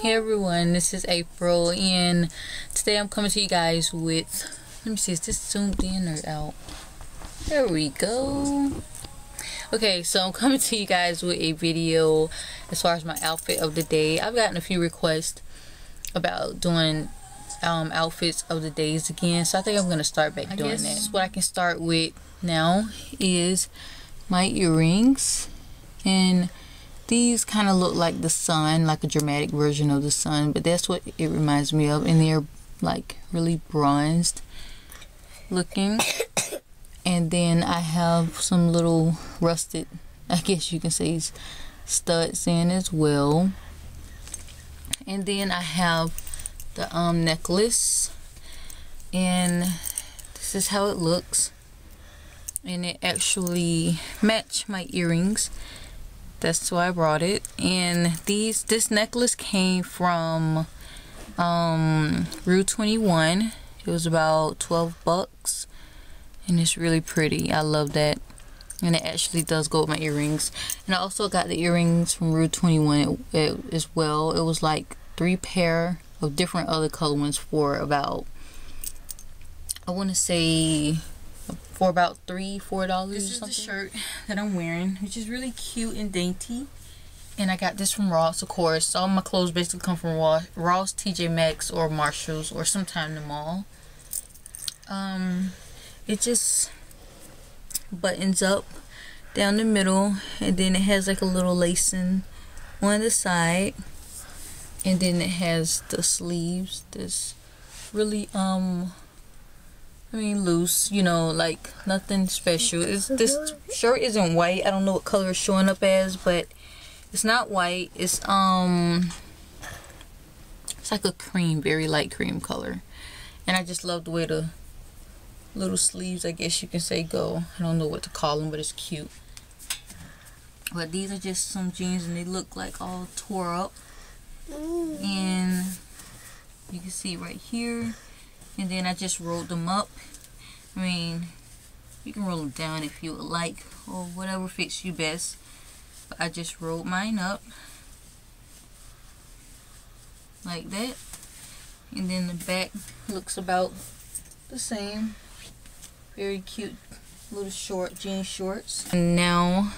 Hey everyone, this is April and today I'm coming to you guys with, let me see, is this zoomed in or out? There we go. Okay, so I'm coming to you guys with a video as far as my outfit of the day. I've gotten a few requests about doing um, outfits of the days again, so I think I'm going to start back I doing that. What I can start with now is my earrings and these kind of look like the sun, like a dramatic version of the sun, but that's what it reminds me of. And they're like really bronzed looking. And then I have some little rusted, I guess you can say, studs in as well. And then I have the um necklace. And this is how it looks. And it actually match my earrings that's why I brought it. And these this necklace came from um Rue 21 it was about 12 bucks. And it's really pretty. I love that. And it actually does go with my earrings. And I also got the earrings from Rue 21 it, it, as well. It was like three pair of different other color ones for about I want to say for about three, four dollars. This is the shirt that I'm wearing, which is really cute and dainty. And I got this from Ross, of course. All my clothes basically come from Ross, Ross TJ Maxx, or Marshalls, or sometime the mall. Um, it just buttons up down the middle, and then it has like a little lacing on the side, and then it has the sleeves. This really um I mean loose, you know, like nothing special. It's, this shirt isn't white. I don't know what color it's showing up as, but it's not white. It's um it's like a cream, very light cream color. And I just love the way the little sleeves, I guess you can say, go. I don't know what to call them, but it's cute. But these are just some jeans and they look like all tore up. And you can see right here and then I just rolled them up. I mean you can roll them down if you would like or whatever fits you best. But I just rolled mine up. Like that. And then the back looks about the same. Very cute little short jean shorts. And now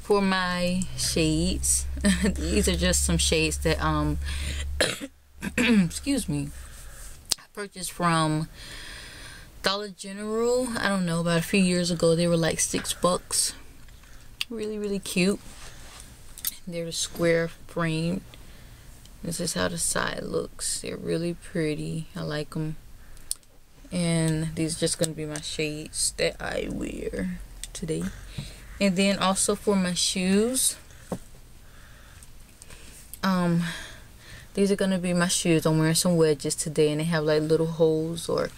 for my shades. These are just some shades that um excuse me purchased from Dollar General. I don't know, about a few years ago. They were like six bucks. Really, really cute. They're square frame. This is how the side looks. They're really pretty. I like them. And these are just going to be my shades that I wear today. And then also for my shoes. Um, these are gonna be my shoes. I'm wearing some wedges today and they have like little holes or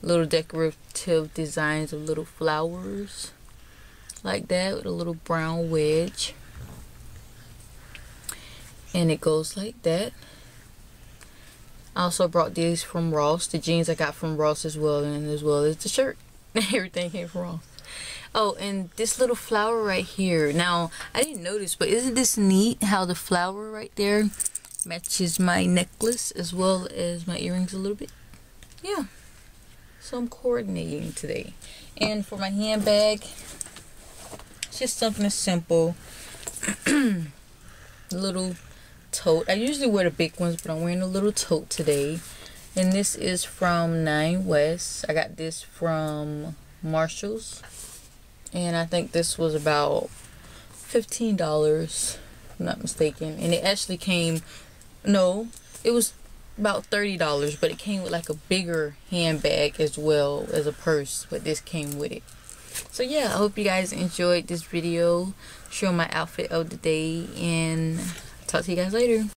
little decorative designs of little flowers like that with a little brown wedge. And it goes like that. I also brought these from Ross the jeans I got from Ross as well and as well as the shirt. Everything came from Ross. Oh and this little flower right here. Now I didn't notice but isn't this neat how the flower right there matches my necklace as well as my earrings a little bit. Yeah. So I'm coordinating today. And for my handbag it's just something simple. Little tote. I usually wear the big ones but I'm wearing a little tote today. And this is from Nine West. I got this from Marshalls. And I think this was about $15 I'm not mistaken. And it actually came no, it was about $30, but it came with like a bigger handbag as well as a purse, but this came with it. So yeah, I hope you guys enjoyed this video, showing my outfit of the day, and talk to you guys later.